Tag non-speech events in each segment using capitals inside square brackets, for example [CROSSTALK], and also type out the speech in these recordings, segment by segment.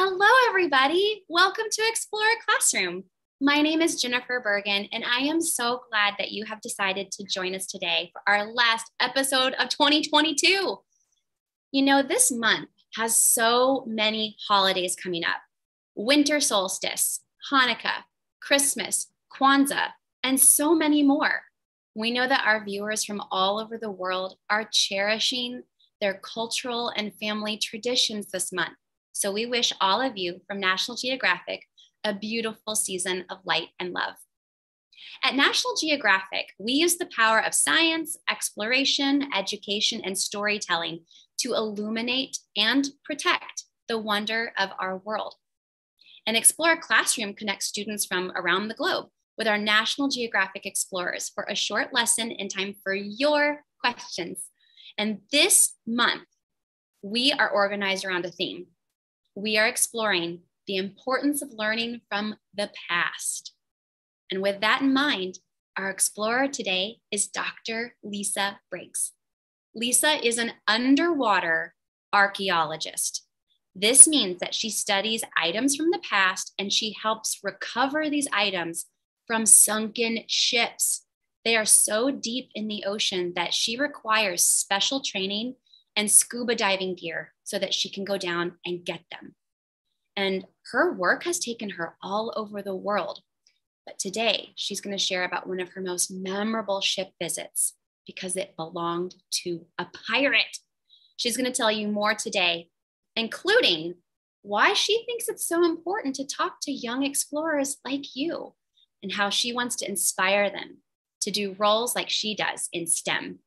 Hello, everybody. Welcome to Explorer Classroom. My name is Jennifer Bergen, and I am so glad that you have decided to join us today for our last episode of 2022. You know, this month has so many holidays coming up winter solstice, Hanukkah, Christmas, Kwanzaa, and so many more. We know that our viewers from all over the world are cherishing their cultural and family traditions this month. So we wish all of you from National Geographic a beautiful season of light and love. At National Geographic, we use the power of science, exploration, education, and storytelling to illuminate and protect the wonder of our world. An Explorer Classroom connects students from around the globe with our National Geographic Explorers for a short lesson in time for your questions. And this month, we are organized around a theme we are exploring the importance of learning from the past. And with that in mind, our explorer today is Dr. Lisa Briggs. Lisa is an underwater archaeologist. This means that she studies items from the past and she helps recover these items from sunken ships. They are so deep in the ocean that she requires special training and scuba diving gear so that she can go down and get them. And her work has taken her all over the world. But today, she's going to share about one of her most memorable ship visits because it belonged to a pirate. She's going to tell you more today, including why she thinks it's so important to talk to young explorers like you and how she wants to inspire them to do roles like she does in STEM.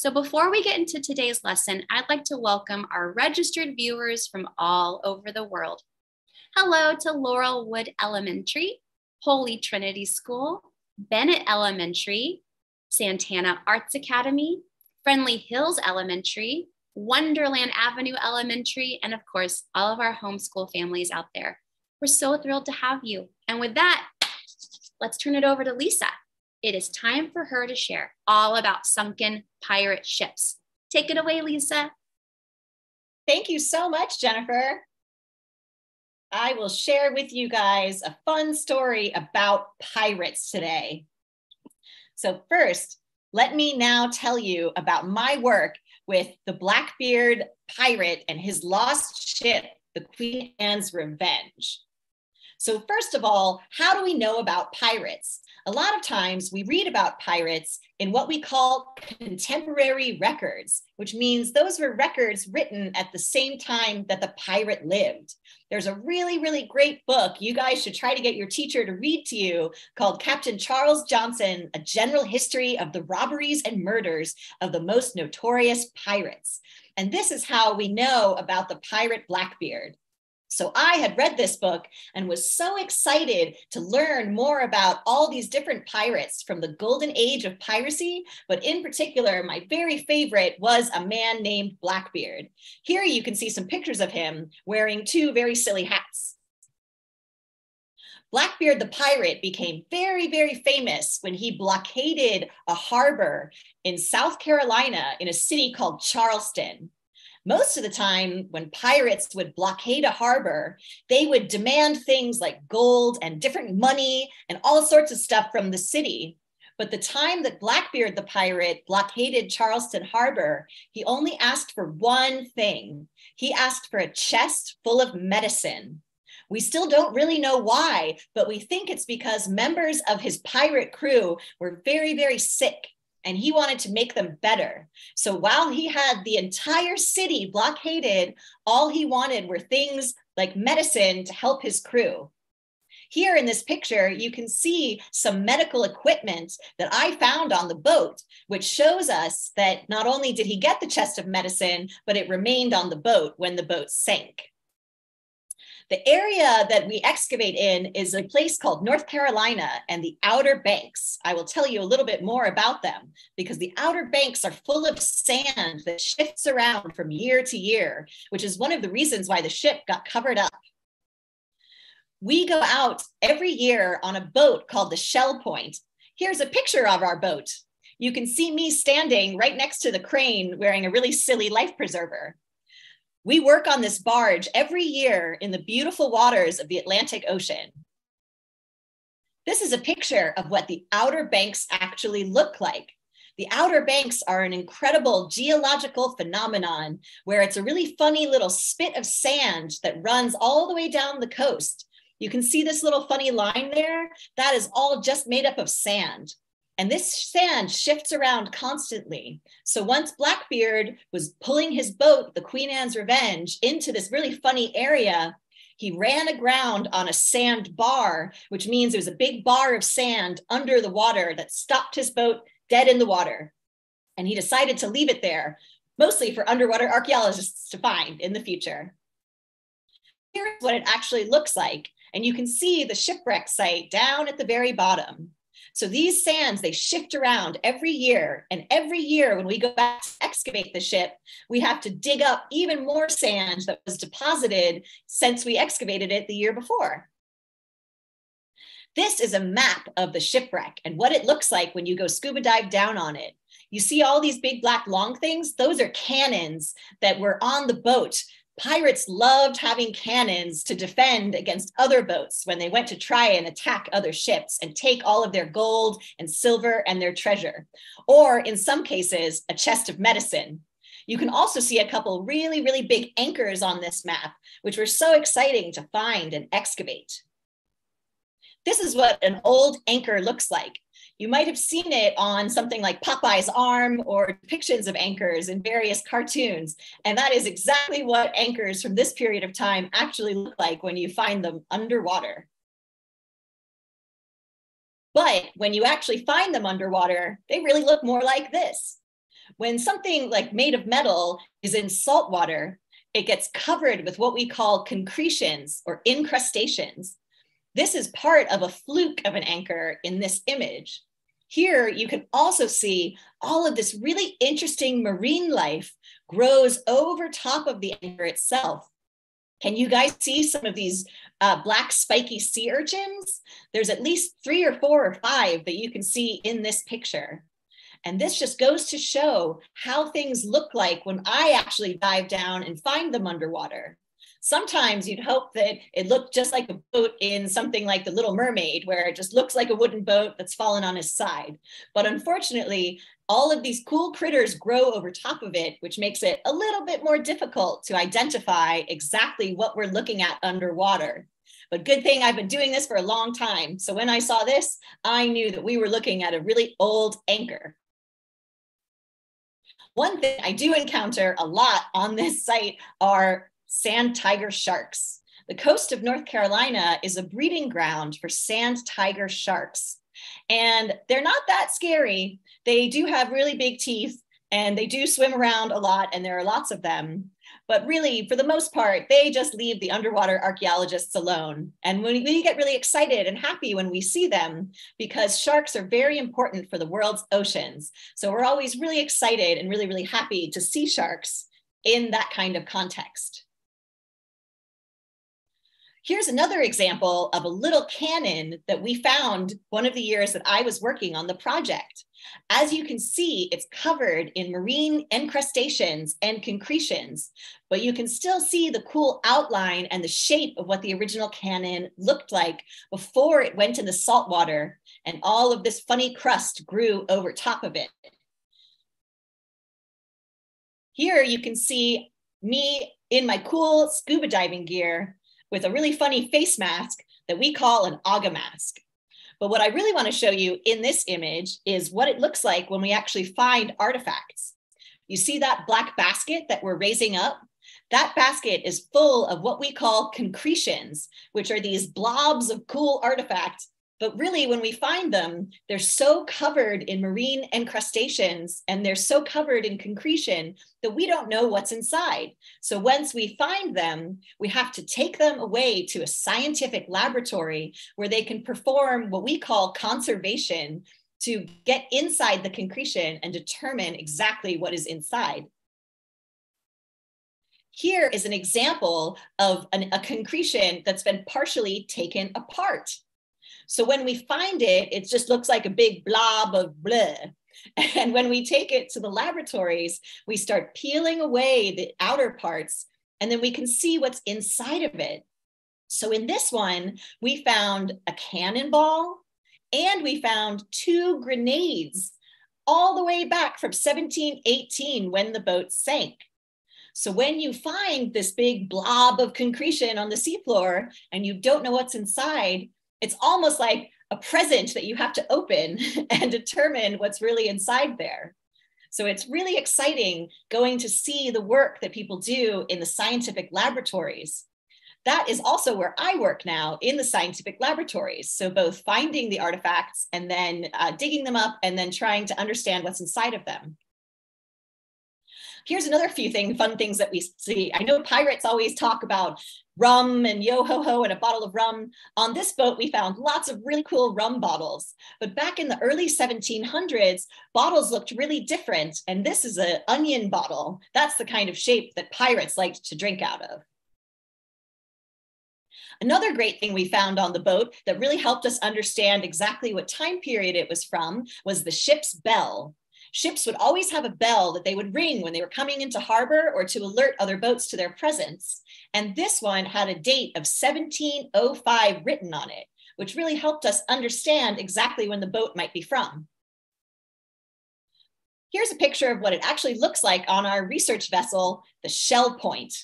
So before we get into today's lesson, I'd like to welcome our registered viewers from all over the world. Hello to Laurel Wood Elementary, Holy Trinity School, Bennett Elementary, Santana Arts Academy, Friendly Hills Elementary, Wonderland Avenue Elementary, and of course, all of our homeschool families out there. We're so thrilled to have you. And with that, let's turn it over to Lisa. It is time for her to share all about sunken pirate ships. Take it away, Lisa. Thank you so much, Jennifer. I will share with you guys a fun story about pirates today. So, first, let me now tell you about my work with the Blackbeard pirate and his lost ship, the Queen Anne's Revenge. So, first of all, how do we know about pirates? A lot of times we read about pirates in what we call contemporary records, which means those were records written at the same time that the pirate lived. There's a really, really great book you guys should try to get your teacher to read to you called Captain Charles Johnson A General History of the Robberies and Murders of the Most Notorious Pirates. And this is how we know about the pirate Blackbeard. So I had read this book and was so excited to learn more about all these different pirates from the golden age of piracy. But in particular, my very favorite was a man named Blackbeard. Here you can see some pictures of him wearing two very silly hats. Blackbeard the pirate became very, very famous when he blockaded a harbor in South Carolina in a city called Charleston most of the time when pirates would blockade a harbor they would demand things like gold and different money and all sorts of stuff from the city. But the time that blackbeard the pirate blockaded charleston harbor he only asked for one thing. He asked for a chest full of medicine. We still don't really know why, but we think it's because members of his pirate crew were very, very sick and he wanted to make them better. So while he had the entire city blockaded, all he wanted were things like medicine to help his crew. Here in this picture, you can see some medical equipment that I found on the boat, which shows us that not only did he get the chest of medicine, but it remained on the boat when the boat sank. The area that we excavate in is a place called North Carolina and the Outer Banks. I will tell you a little bit more about them because the Outer Banks are full of sand that shifts around from year to year, which is one of the reasons why the ship got covered up. We go out every year on a boat called the Shell Point. Here's a picture of our boat. You can see me standing right next to the crane wearing a really silly life preserver. We work on this barge every year in the beautiful waters of the Atlantic Ocean. This is a picture of what the Outer Banks actually look like. The Outer Banks are an incredible geological phenomenon where it's a really funny little spit of sand that runs all the way down the coast. You can see this little funny line there. That is all just made up of sand. And this sand shifts around constantly. So once Blackbeard was pulling his boat, the Queen Anne's Revenge, into this really funny area, he ran aground on a sand bar, which means there's a big bar of sand under the water that stopped his boat dead in the water. And he decided to leave it there, mostly for underwater archaeologists to find in the future. Here's what it actually looks like. And you can see the shipwreck site down at the very bottom. So these sands, they shift around every year. And every year when we go back to excavate the ship, we have to dig up even more sand that was deposited since we excavated it the year before. This is a map of the shipwreck and what it looks like when you go scuba dive down on it. You see all these big black long things? Those are cannons that were on the boat Pirates loved having cannons to defend against other boats when they went to try and attack other ships and take all of their gold and silver and their treasure, or in some cases, a chest of medicine. You can also see a couple really, really big anchors on this map, which were so exciting to find and excavate. This is what an old anchor looks like. You might have seen it on something like Popeye's arm or depictions of anchors in various cartoons. And that is exactly what anchors from this period of time actually look like when you find them underwater. But when you actually find them underwater, they really look more like this. When something like made of metal is in salt water, it gets covered with what we call concretions or incrustations. This is part of a fluke of an anchor in this image. Here, you can also see all of this really interesting marine life grows over top of the anchor itself. Can you guys see some of these uh, black spiky sea urchins? There's at least three or four or five that you can see in this picture. And this just goes to show how things look like when I actually dive down and find them underwater. Sometimes you'd hope that it looked just like a boat in something like The Little Mermaid, where it just looks like a wooden boat that's fallen on its side. But unfortunately, all of these cool critters grow over top of it, which makes it a little bit more difficult to identify exactly what we're looking at underwater. But good thing I've been doing this for a long time. So when I saw this, I knew that we were looking at a really old anchor. One thing I do encounter a lot on this site are sand tiger sharks. The coast of North Carolina is a breeding ground for sand tiger sharks. And they're not that scary. They do have really big teeth and they do swim around a lot, and there are lots of them. But really, for the most part, they just leave the underwater archaeologists alone. And we, we get really excited and happy when we see them because sharks are very important for the world's oceans. So we're always really excited and really, really happy to see sharks in that kind of context. Here's another example of a little cannon that we found one of the years that I was working on the project. As you can see, it's covered in marine encrustations and concretions, but you can still see the cool outline and the shape of what the original cannon looked like before it went in the salt water and all of this funny crust grew over top of it. Here you can see me in my cool scuba diving gear with a really funny face mask that we call an aga mask. But what I really want to show you in this image is what it looks like when we actually find artifacts. You see that black basket that we're raising up? That basket is full of what we call concretions, which are these blobs of cool artifacts but really, when we find them, they're so covered in marine encrustations and they're so covered in concretion that we don't know what's inside. So once we find them, we have to take them away to a scientific laboratory where they can perform what we call conservation to get inside the concretion and determine exactly what is inside. Here is an example of an, a concretion that's been partially taken apart. So when we find it, it just looks like a big blob of blah. [LAUGHS] And when we take it to the laboratories, we start peeling away the outer parts and then we can see what's inside of it. So in this one, we found a cannonball and we found two grenades all the way back from 1718 when the boat sank. So when you find this big blob of concretion on the seafloor and you don't know what's inside, it's almost like a present that you have to open [LAUGHS] and determine what's really inside there. So it's really exciting going to see the work that people do in the scientific laboratories. That is also where I work now in the scientific laboratories. So both finding the artifacts and then uh, digging them up and then trying to understand what's inside of them. Here's another few thing, fun things that we see. I know pirates always talk about rum and yo ho ho and a bottle of rum. On this boat, we found lots of really cool rum bottles. But back in the early 1700s, bottles looked really different. And this is an onion bottle. That's the kind of shape that pirates liked to drink out of. Another great thing we found on the boat that really helped us understand exactly what time period it was from was the ship's bell. Ships would always have a bell that they would ring when they were coming into harbor or to alert other boats to their presence. And this one had a date of 1705 written on it, which really helped us understand exactly when the boat might be from. Here's a picture of what it actually looks like on our research vessel, the Shell Point.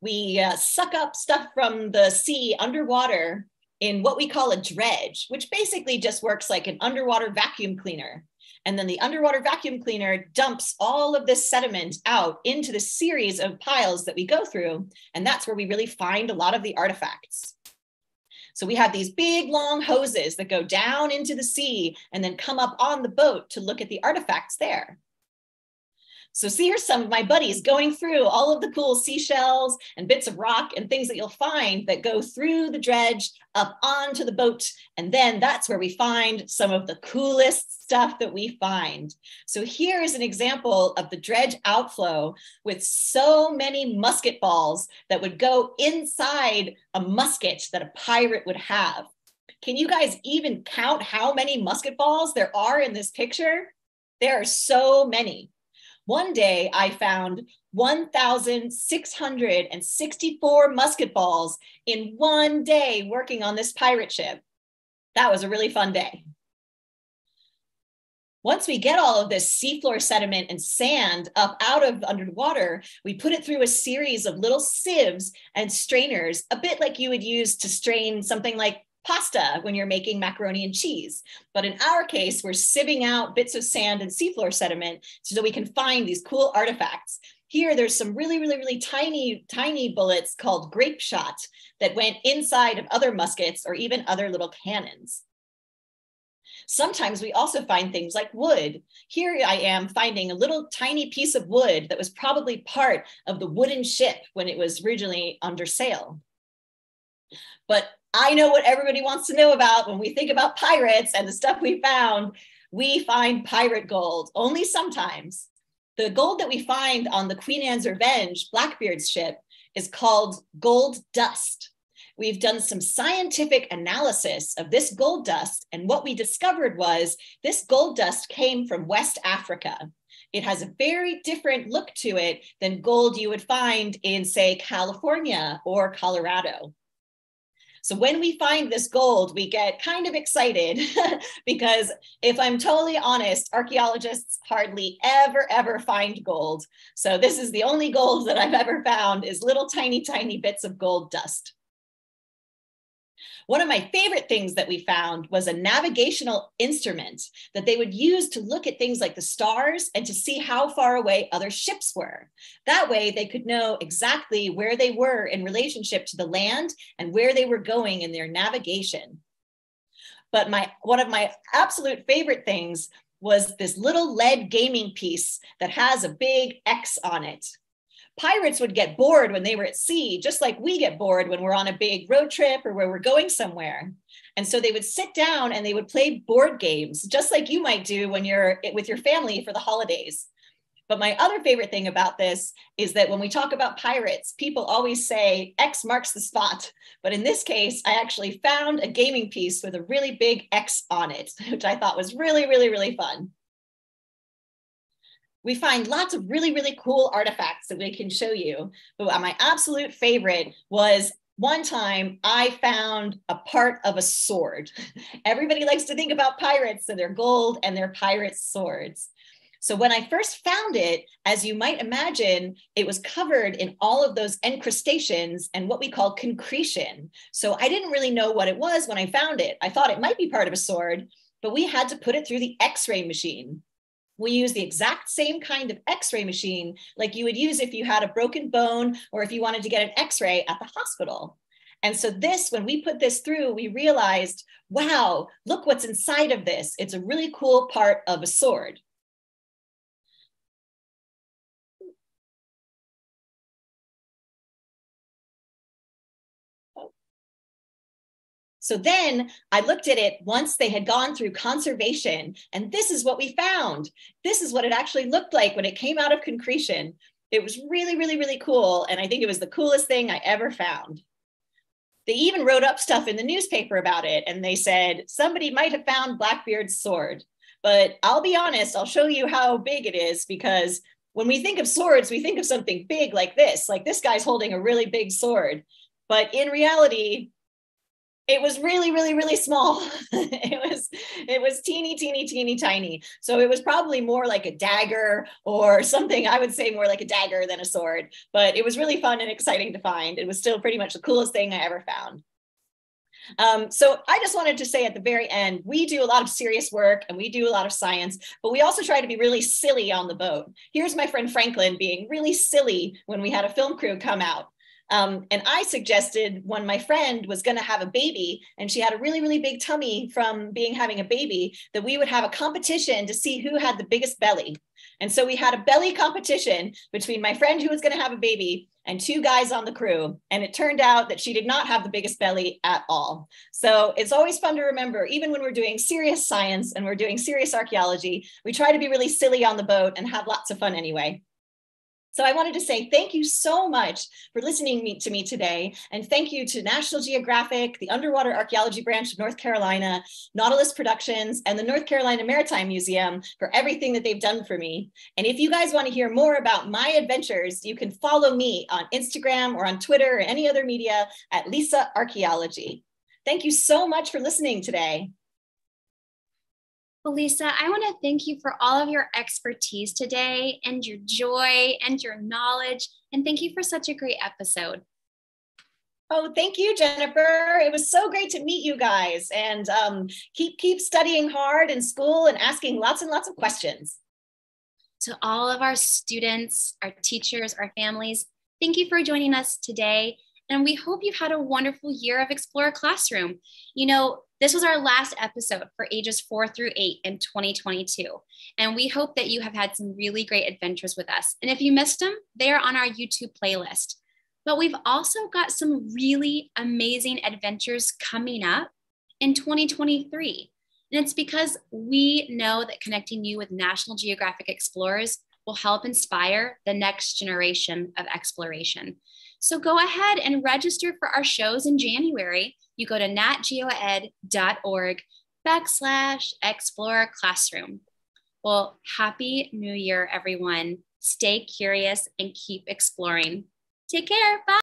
We uh, suck up stuff from the sea underwater in what we call a dredge, which basically just works like an underwater vacuum cleaner. And then the underwater vacuum cleaner dumps all of this sediment out into the series of piles that we go through. And that's where we really find a lot of the artifacts. So we have these big long hoses that go down into the sea and then come up on the boat to look at the artifacts there. So see here's some of my buddies going through all of the cool seashells and bits of rock and things that you'll find that go through the dredge up onto the boat. And then that's where we find some of the coolest stuff that we find. So here is an example of the dredge outflow with so many musket balls that would go inside a musket that a pirate would have. Can you guys even count how many musket balls there are in this picture? There are so many. One day I found 1,664 musket balls in one day working on this pirate ship. That was a really fun day. Once we get all of this seafloor sediment and sand up out of underwater, we put it through a series of little sieves and strainers, a bit like you would use to strain something like pasta when you're making macaroni and cheese. But in our case, we're sieving out bits of sand and seafloor sediment so that we can find these cool artifacts. Here, there's some really, really, really tiny, tiny bullets called grape shot that went inside of other muskets or even other little cannons. Sometimes we also find things like wood. Here I am finding a little tiny piece of wood that was probably part of the wooden ship when it was originally under sail. But I know what everybody wants to know about when we think about pirates and the stuff we found. We find pirate gold only sometimes. The gold that we find on the Queen Anne's Revenge, Blackbeard's ship, is called gold dust. We've done some scientific analysis of this gold dust, and what we discovered was this gold dust came from West Africa. It has a very different look to it than gold you would find in, say, California or Colorado. So when we find this gold, we get kind of excited [LAUGHS] because if I'm totally honest, archaeologists hardly ever, ever find gold. So this is the only gold that I've ever found is little tiny, tiny bits of gold dust. One of my favorite things that we found was a navigational instrument that they would use to look at things like the stars and to see how far away other ships were. That way, they could know exactly where they were in relationship to the land and where they were going in their navigation. But my one of my absolute favorite things was this little lead gaming piece that has a big X on it pirates would get bored when they were at sea, just like we get bored when we're on a big road trip or where we're going somewhere. And so they would sit down and they would play board games, just like you might do when you're with your family for the holidays. But my other favorite thing about this is that when we talk about pirates, people always say X marks the spot. But in this case, I actually found a gaming piece with a really big X on it, [LAUGHS] which I thought was really, really, really fun we find lots of really, really cool artifacts that we can show you. But my absolute favorite was one time I found a part of a sword. [LAUGHS] Everybody likes to think about pirates and their gold and their pirate swords. So when I first found it, as you might imagine, it was covered in all of those encrustations and what we call concretion. So I didn't really know what it was when I found it. I thought it might be part of a sword, but we had to put it through the x-ray machine. We use the exact same kind of x-ray machine like you would use if you had a broken bone or if you wanted to get an x-ray at the hospital. And so this, when we put this through, we realized, wow, look what's inside of this. It's a really cool part of a sword. So then I looked at it once they had gone through conservation, and this is what we found. This is what it actually looked like when it came out of concretion. It was really, really, really cool. And I think it was the coolest thing I ever found. They even wrote up stuff in the newspaper about it, and they said somebody might have found Blackbeard's sword. But I'll be honest, I'll show you how big it is because when we think of swords, we think of something big like this, like this guy's holding a really big sword. But in reality, it was really really really small [LAUGHS] it was it was teeny teeny teeny tiny so it was probably more like a dagger or [LAUGHS] something i would say more like a dagger than a sword but it was really fun and exciting to find it was still pretty much the coolest thing i ever found um, so I just wanted to say at the very end, we do a lot of serious work and we do a lot of science, but we also try to be really silly on the boat. Here's my friend Franklin being really silly when we had a film crew come out. Um, and I suggested when my friend was going to have a baby and she had a really, really big tummy from being having a baby, that we would have a competition to see who had the biggest belly. And so we had a belly competition between my friend who was going to have a baby and two guys on the crew. And it turned out that she did not have the biggest belly at all. So it's always fun to remember, even when we're doing serious science and we're doing serious archaeology, we try to be really silly on the boat and have lots of fun anyway. So I wanted to say thank you so much for listening to me today. And thank you to National Geographic, the Underwater Archaeology Branch of North Carolina, Nautilus Productions, and the North Carolina Maritime Museum for everything that they've done for me. And if you guys want to hear more about my adventures, you can follow me on Instagram or on Twitter or any other media at Lisa Archaeology. Thank you so much for listening today. Well, Lisa, I want to thank you for all of your expertise today and your joy and your knowledge. And thank you for such a great episode. Oh, thank you, Jennifer. It was so great to meet you guys and um, keep keep studying hard in school and asking lots and lots of questions. To all of our students, our teachers, our families, thank you for joining us today. And we hope you've had a wonderful year of Explore Classroom. You know, this was our last episode for ages four through eight in 2022. And we hope that you have had some really great adventures with us. And if you missed them, they are on our YouTube playlist. But we've also got some really amazing adventures coming up in 2023. And it's because we know that connecting you with National Geographic explorers will help inspire the next generation of exploration. So go ahead and register for our shows in January you go to natgeoed.org backslash explore classroom. Well, happy new year, everyone. Stay curious and keep exploring. Take care. Bye.